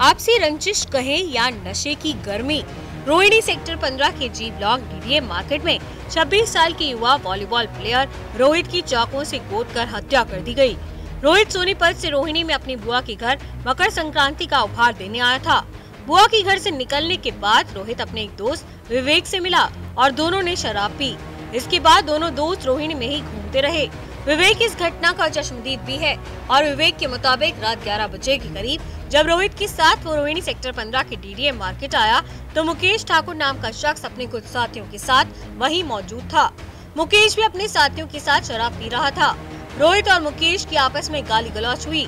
आपसी रंजिश कहे या नशे की गर्मी। रोहिणी सेक्टर 15 के जी ब्लॉक डीडीए मार्केट में 26 साल के युवा वॉलीबॉल प्लेयर रोहित की चाकुओं से गोद कर हत्या कर दी गई। रोहित सोनीपत से रोहिणी में अपनी बुआ के घर मकर संक्रांति का उपहार देने आया था। बुआ के घर से निकलने के बाद रोहित अपने एक दोस्त विवेक से मिला और दोनों ने शराब पी। इसके बाद दोनों दोस्त रोहिणी में ही घूमते रहे। विवेक इस घटना का चश्मदीद भी है और विवेक के मुताबिक रात 11 बजे के करीब जब रोहित के साथ वो रोहिणी सेक्टर 15 के डीडीएम मार्केट आया तो मुकेश ठाकुर नाम का शख्स अपने कुछ साथियों के साथ वहीं मौजूद था। मुकेश भी अपने साथियों के साथ शराब पी रहा था। रोहित और मुकेश की आपस में गाली गलौच हुई,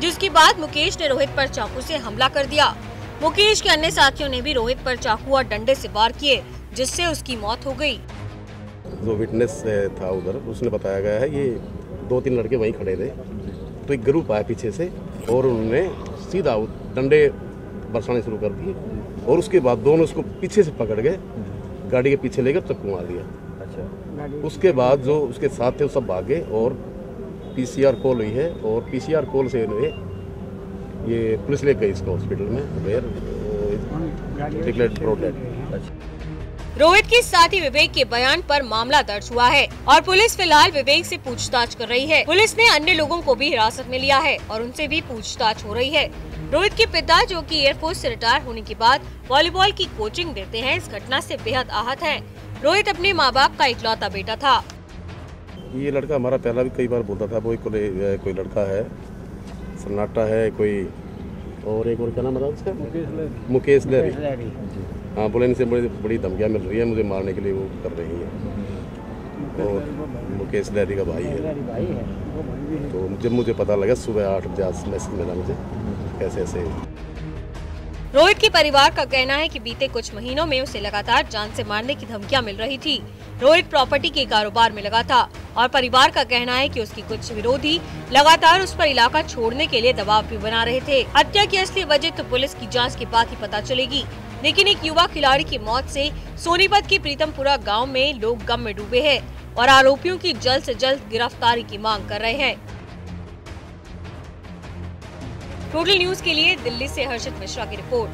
जिसके बाद मुकेश ने रोहित पर चाकू से हमला कर दिया। मुकेश के अन्य साथियों ने भी रोहित पर चाकू और डंडे से वार किए, जिससे उसकी मौत हो गई। जो विटनेस था उधर उसने बताया गया है ये दो तीन लड़के वहीं खड़े थे। तो एक ग्रुप आया पीछे से और उन्होंने सीधा डंडे बरसाने शुरू कर दिए और उसके बाद दोनों उसको पीछे से पकड़ गए गाड़ी के पीछे लेकर चक्कू मार दिया। अच्छा। उसके बाद जो उसके साथ थे वो सब भागे और पीसीआर कॉल हुई है और पीसीआर कॉल से उन्हें ये पुलिस ले गई इसको हॉस्पिटल में वेयर प्रोटेक्ट रोहित के साथी विवेक के बयान पर मामला दर्ज हुआ है और पुलिस फ़िलहाल विवेक से पूछताछ कर रही है। पुलिस ने अन्य लोगों को भी हिरासत में लिया है और उनसे भी पूछताछ हो रही है। रोहित के पिता, जो कि एयरफोर्स से रिटायर होने के बाद वॉलीबॉल की कोचिंग देते हैं, इस घटना से बेहद आहत हैं। रोहित अपने माँ बाप का इकलौता बेटा था। ये लड़का हमारा पहला भी कई बार बोलता था, वो कोई लड़का है, सन्नाटा है, कोई और एक और क्या नाम बताओ उसका? मुकेश लहरी। हाँ बोले इनसे बड़ी बड़ी धमकियाँ मिल रही है मुझे मारने के लिए वो कर रही है। और मुकेश लहरी का भाई है। तो जब मुझे पता लगा सुबह आठ बजे मैसेज मिला मुझे। कैसे ऐसे। रोहित के परिवार का कहना है कि बीते कुछ महीनों में उसे लगातार जान से मारने की धमकियाँ मिल रही थी। रोहित प्रॉपर्टी के कारोबार में लगा था और परिवार का कहना है कि उसकी कुछ विरोधी लगातार उस पर इलाका छोड़ने के लिए दबाव भी बना रहे थे। हत्या की असली वजह तो पुलिस की जाँच के बाद ही पता चलेगी। लेकिन एक युवा खिलाड़ी की मौत से सोनीपत के प्रीतमपुरा गाँव में लोग गम में डूबे हैं और आरोपियों की जल्द से जल्द गिरफ्तारी की मांग कर रहे हैं। टोटल न्यूज़ के लिए दिल्ली से हर्षित मिश्रा की रिपोर्ट।